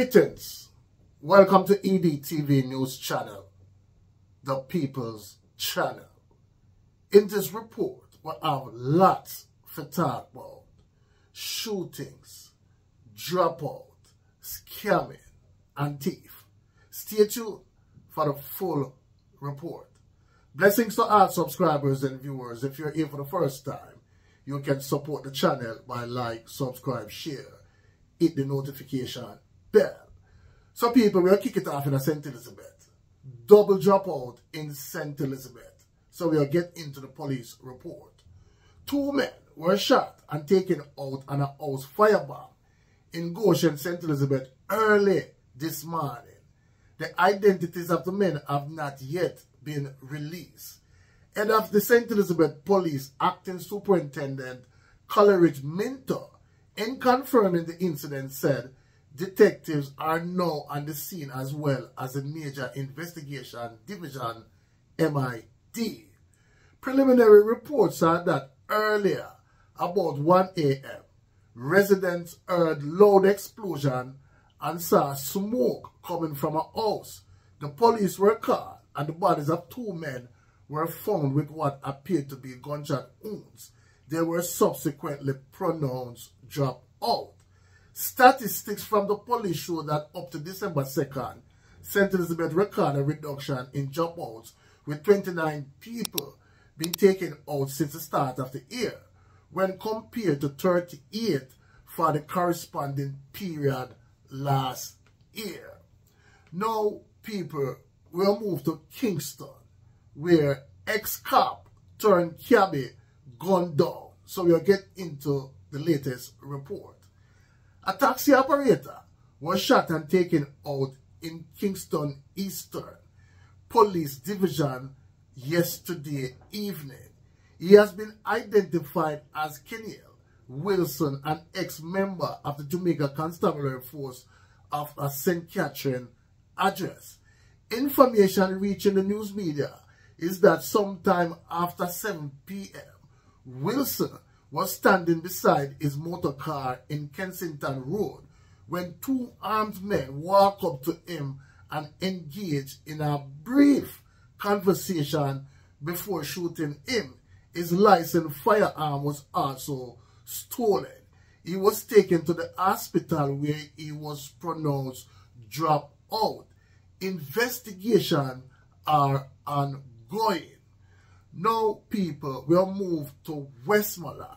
Greetings. Welcome to EDTV News Channel, the People's Channel. In this report, we have lots for talk about. Shootings, dropout, scamming, and thief. Stay tuned for the full report. Blessings to our subscribers and viewers. If you're here for the first time, you can support the channel by like, subscribe, share, hit the notification bell. So people we'll kick it off in a St. Elizabeth. Double dropout in St. Elizabeth. So we'll get into the police report. Two men were shot and taken out on a house firebomb in Goshen, St. Elizabeth early this morning. The identities of the men have not yet been released. Head of the St. Elizabeth Police Acting Superintendent Coleridge Minto, in confirming the incident, said detectives are now on the scene as well as the Major Investigation Division, MID. Preliminary reports are that earlier, about 1 a.m., residents heard loud explosion and saw smoke coming from a house. The police were called and the bodies of two men were found with what appeared to be gunshot wounds. They were subsequently pronounced dropped out. Statistics from the police show that up to December 2nd, St. Elizabeth recorded a reduction in dropouts with 29 people being taken out since the start of the year when compared to 38 for the corresponding period last year. Now, people will move to Kingston, where ex-cop turned cabbie gunned down. So we'll get into the latest report. A taxi operator was shot and taken out in Kingston Eastern Police Division yesterday evening. He has been identified as Keneal Wilson, an ex-member of the Jamaica Constabulary Force of a St. Catherine address. Information reaching the news media is that sometime after 7 p.m., Wilson was standing beside his motor car in Kensington Road when two armed men walked up to him and engaged in a brief conversation before shooting him. His licensed firearm was also stolen. He was taken to the hospital where he was pronounced drop out. Investigation are ongoing. Now, people, we'll move to Westmoreland.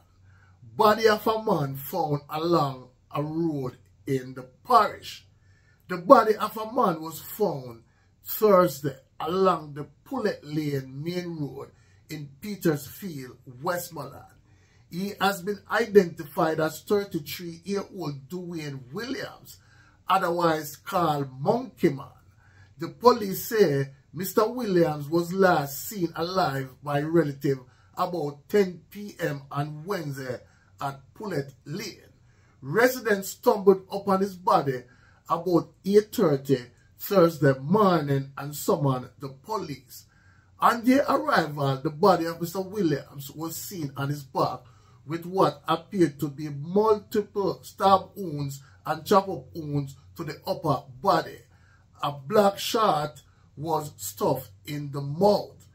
Body of a man found along a road in the parish. The body of a man was found Thursday along the Pullet Lane main road in Petersfield, Westmoreland. He has been identified as 33-year-old Dwayne Williams, otherwise called Monkey Man. The police say Mr. Williams was last seen alive by a relative about 10 p.m. on Wednesday at Pullet Lane. Residents stumbled upon his body about 8.30 Thursday morning and summoned the police. On their arrival, the body of Mr. Williams was seen on his back with what appeared to be multiple stab wounds and chop-up wounds to the upper body. A black shot was stuffed in the mouth.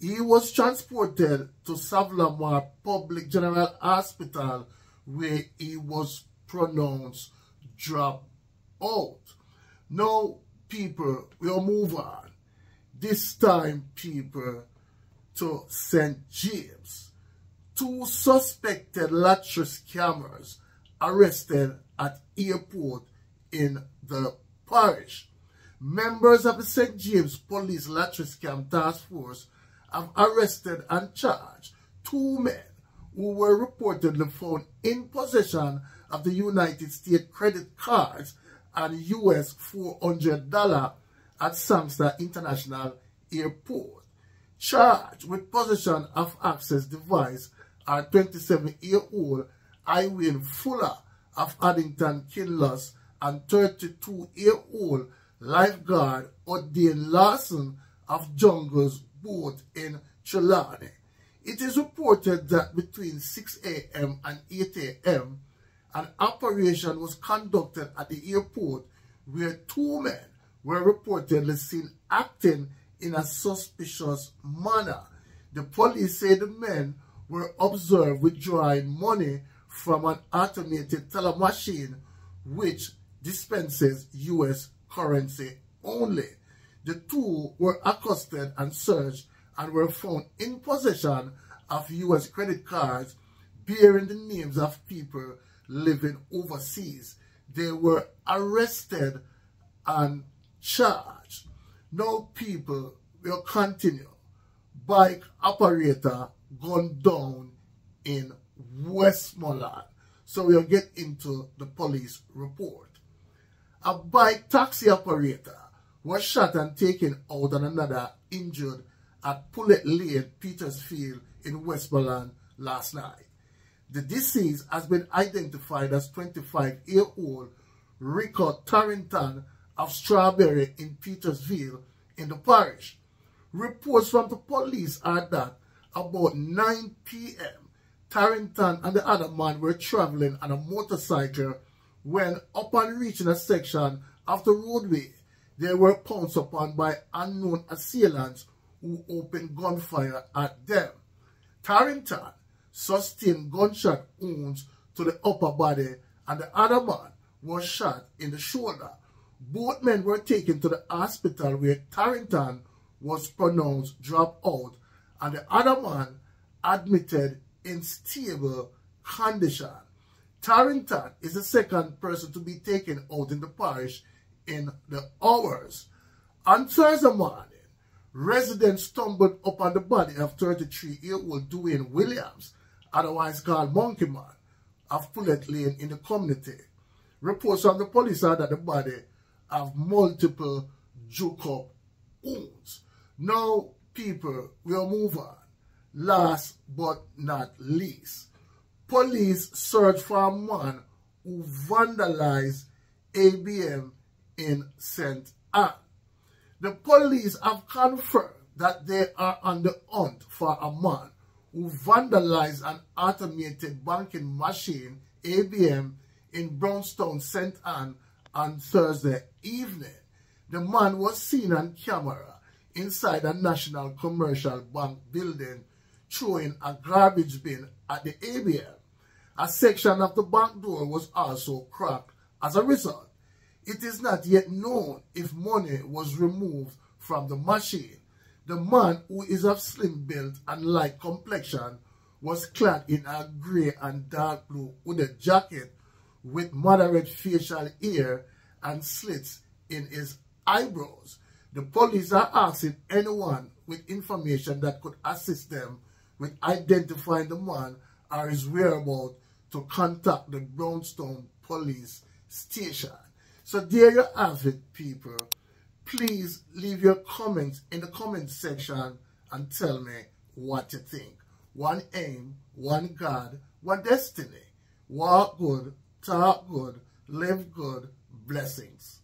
He was transported to Savlamar Public General Hospital where he was pronounced drop out. Now, people, we'll move on. This time, people, to St. James two suspected lottery scammers arrested at airport in the parish. Members of the St. James Police Lottery Scam Task Force have arrested and charged two men who were reportedly found in possession of the United States credit cards and US $400 at Sangster International Airport. Charged with possession of access device are 27-year-old Irene Fuller of Addington Kinloss and 32-year-old lifeguard Odin Larson of Jungles Boat in Trelawny. It is reported that between 6 a.m. and 8 a.m., an operation was conducted at the airport where two men were reportedly seen acting in a suspicious manner. The police say the men were observed withdrawing money from an automated teller machine which dispenses U.S. currency only. The two were accosted and searched and were found in possession of U.S. credit cards bearing the names of people living overseas. They were arrested and charged. Now people will continue. Bike operator gone down in Westmoreland. So we'll get into the police report. A bike taxi operator was shot and taken out and another injured at Pullet Lane, Petersfield in Westmoreland last night. The deceased has been identified as 25-year-old Rico Tarrington of Strawberry in Petersfield in the parish. Reports from the police are that about 9 p.m., Tarrington and the other man were traveling on a motorcycle when, upon reaching a section of the roadway, they were pounced upon by unknown assailants who opened gunfire at them. Tarrington sustained gunshot wounds to the upper body and the other man was shot in the shoulder. Both men were taken to the hospital where Tarrington was pronounced drop out and the other man admitted in stable condition. Tarrington is the second person to be taken out in the parish in the hours. On Thursday morning, residents stumbled upon the body of 33-year-old Dwayne Williams, otherwise called Monkey Man, of Pullet Lane in the community. Reports from the police are that the body have multiple juke-up wounds. Now, people will move on. Last but not least, police search for a man who vandalized ABM in St. Ann. The police have confirmed that they are on the hunt for a man who vandalized an automated banking machine, ABM, in Brownstown, St. Ann on Thursday evening. The man was seen on camera inside a National Commercial Bank building throwing a garbage bin at the ABM. A section of the back door was also cracked as a result. It is not yet known if money was removed from the machine. The man, who is of slim build and light complexion, was clad in a grey and dark blue hooded jacket with moderate facial hair and slits in his eyebrows. The police are asking anyone with information that could assist them with identifying the man or his whereabouts to contact the Brownstown Police Station. So there you have it, people. Please leave your comments in the comment section and tell me what you think. One aim, one God, one destiny. Walk good, talk good, live good, blessings.